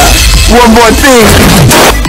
One more thing.